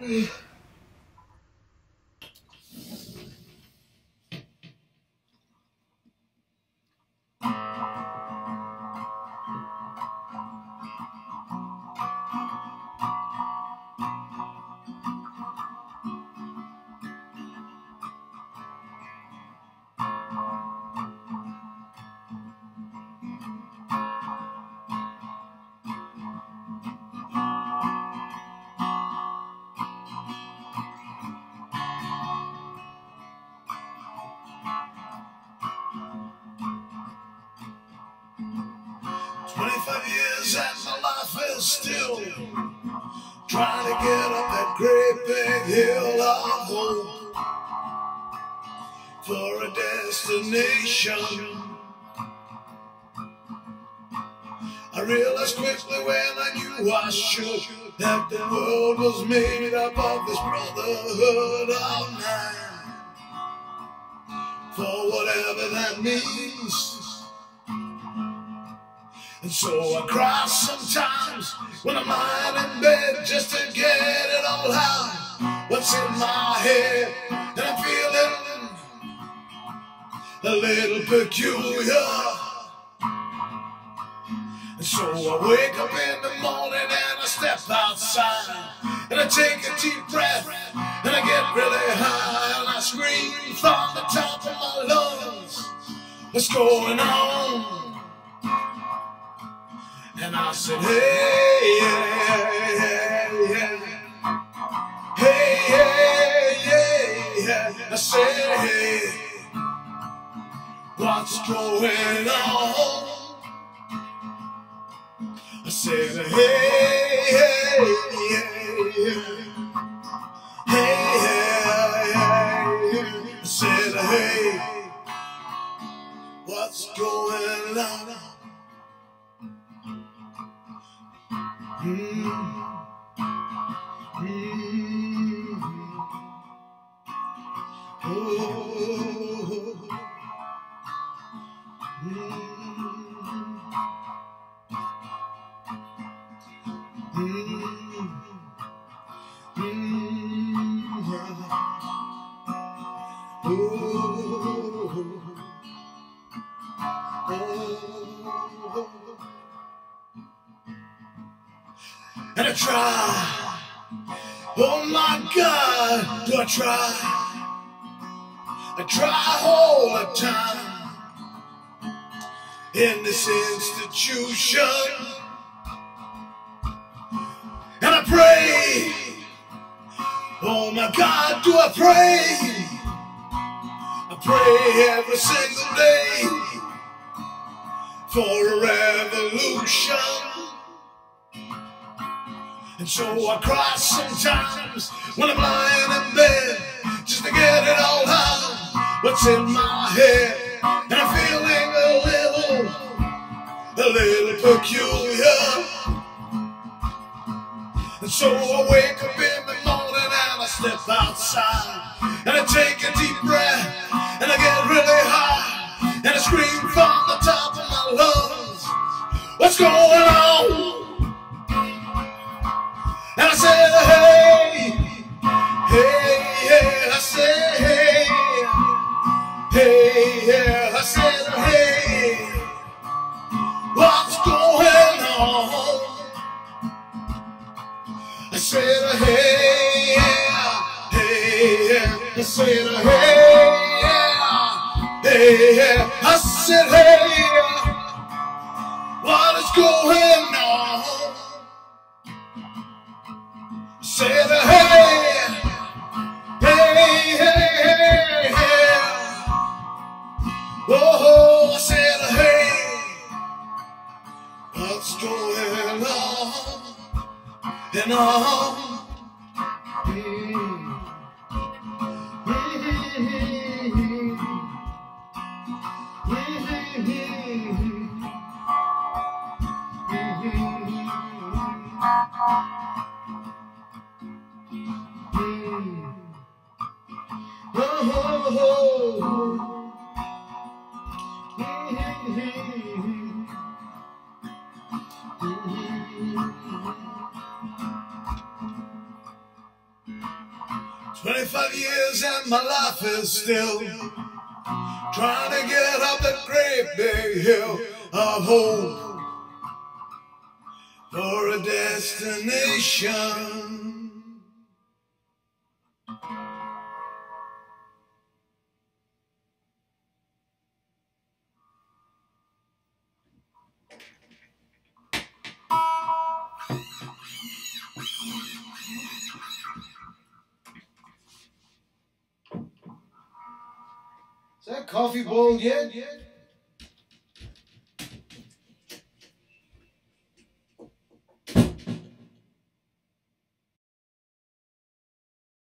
嗯 Twenty-five years and my life is still trying to get up that great big hill of hope for a destination. I realized quickly when I knew I should that the world was made up of this brotherhood of man. For whatever that means. And so I cry sometimes when I'm lying in bed just to get it all out. What's in my head, and I'm feeling a little peculiar. And so I wake up in the morning and I step outside and I take a deep breath and I get really high and I scream from the top of my lungs. What's going on? And I said, hey, yeah. Hey. I said, hey, what's going on? I said, hey, hey, yeah, yeah. Hey, yeah. I said, hey, what's going on? Try, oh my God, do I try? I try all the time in this institution. And I pray, oh my God, do I pray? I pray every single day for a revolution. And so I cry sometimes when I'm lying in bed just to get it all out. What's in my head? And I'm feeling a little, a little peculiar. And so I wake up in the morning and I step outside and I take a deep breath and I get really high Said, hey, yeah, hey, yeah, I said, hey, yeah, hey, yeah, I said, hey, Oh, oh, oh. 25 years and my life is still trying to get up the great big hill of hope for a destination. Coffee boiled yet?